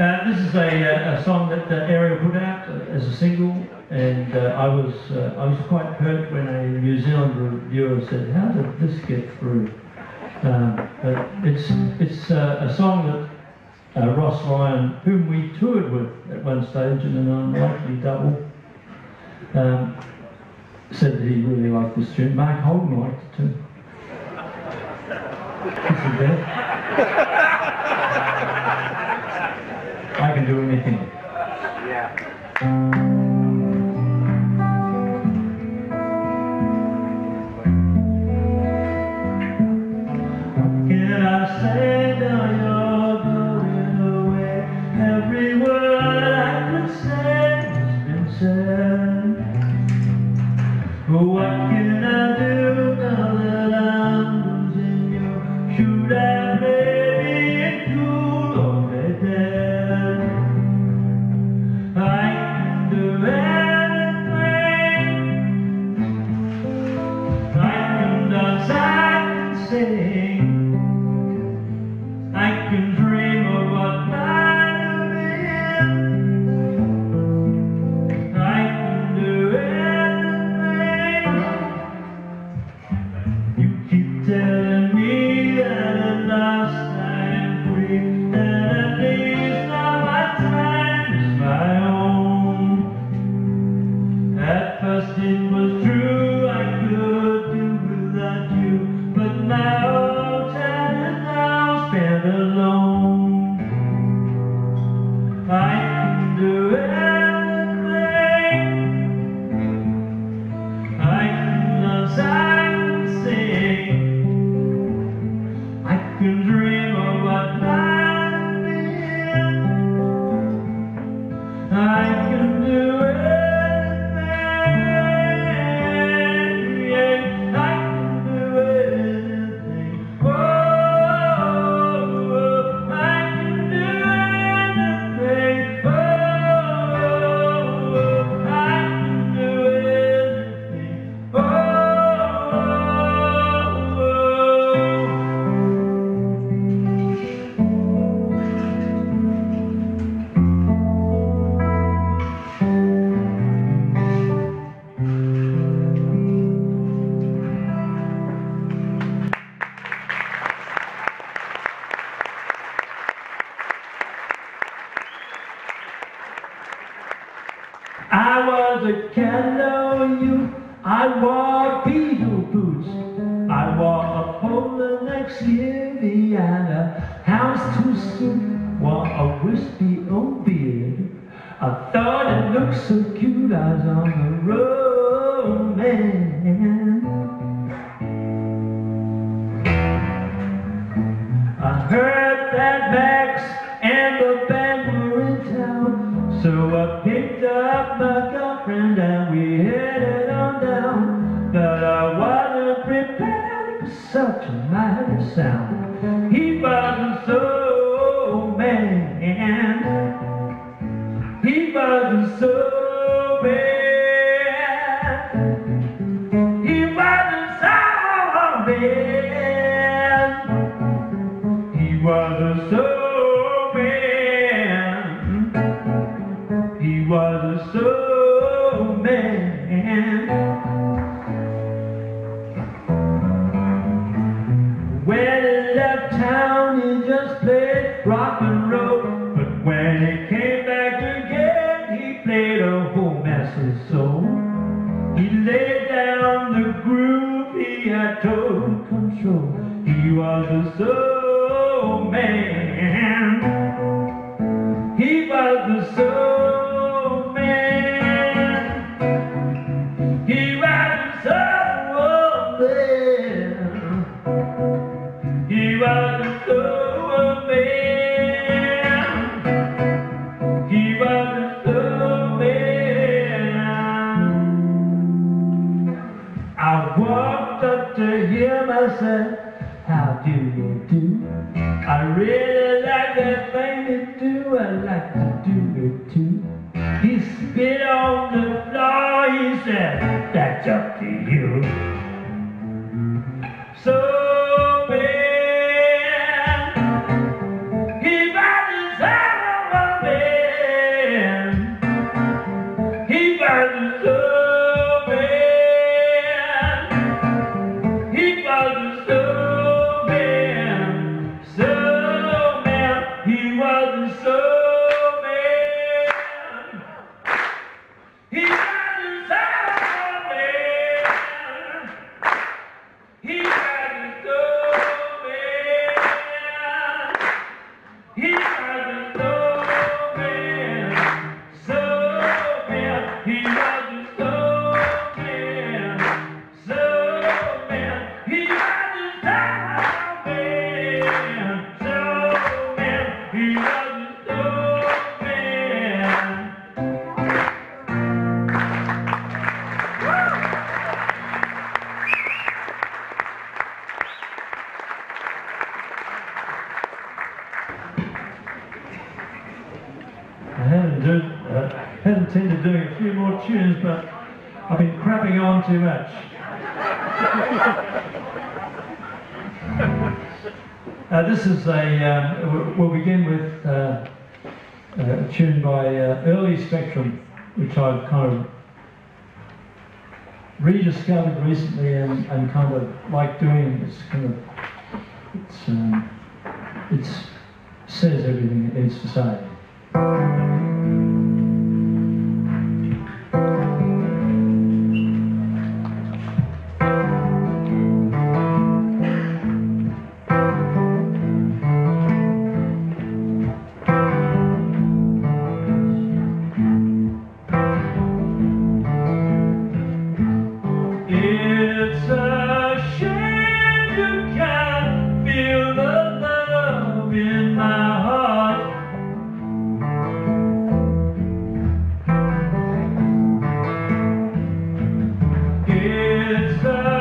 Uh, this is a, uh, a song that uh, Ariel put out as a single, and uh, I was I was quite hurt when a New Zealand reviewer said, "How did this get through?" Um, but it's it's a song that Ross Ryan, whom we toured with at one stage in an unlikely double, um, said that he really liked this tune. Mark Holden liked it too. Is he there? I can do anything. Yeah. Can I say alone. I can do. I can can sing. I can dream of what might been. I I a candle youth. I wore Beatle boots. I wore a polo neck sleevey and a house to suit. Wore a wispy old beard. I thought it looked so cute. I was on the road, man. Such a mighty sound. He wasn't so man, he wasn't so bad. He wasn't so bad. He was a soul played a whole massive soul. He laid down the groove, he had total control. He was a really like that thing do. I like to do it too. He spit on the floor. He said, "That's up to you." So. He burns up. More tunes, but I've been crapping on too much. Uh, this is a, um, we'll- begin with uh, a tune by uh, Early Spectrum, which I've kind of rediscovered recently and, and kind of like doing. It's kind of, it's, um, it's says everything it needs to say. It's better.